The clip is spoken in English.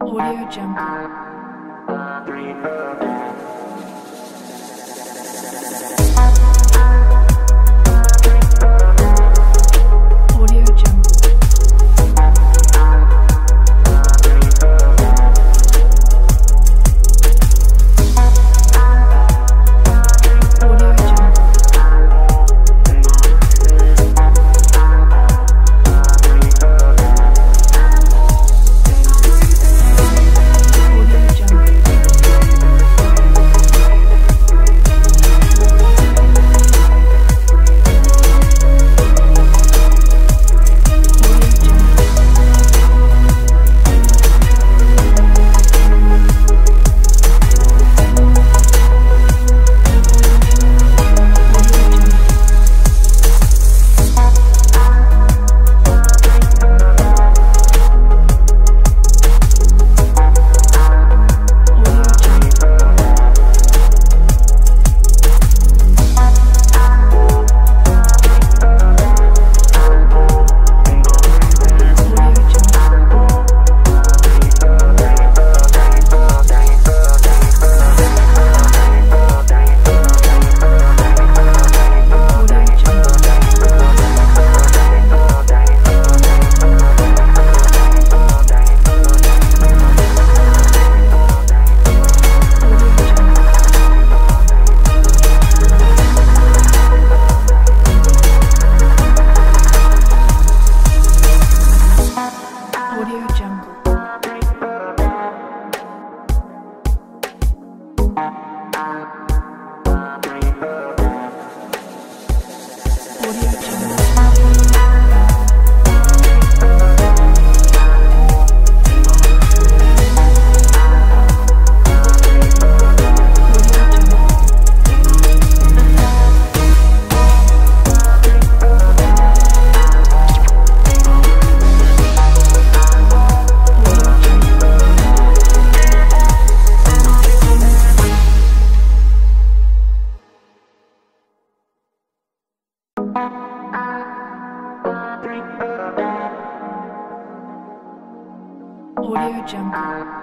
Audio Jungle. Audio Jungle. Audio Jungle.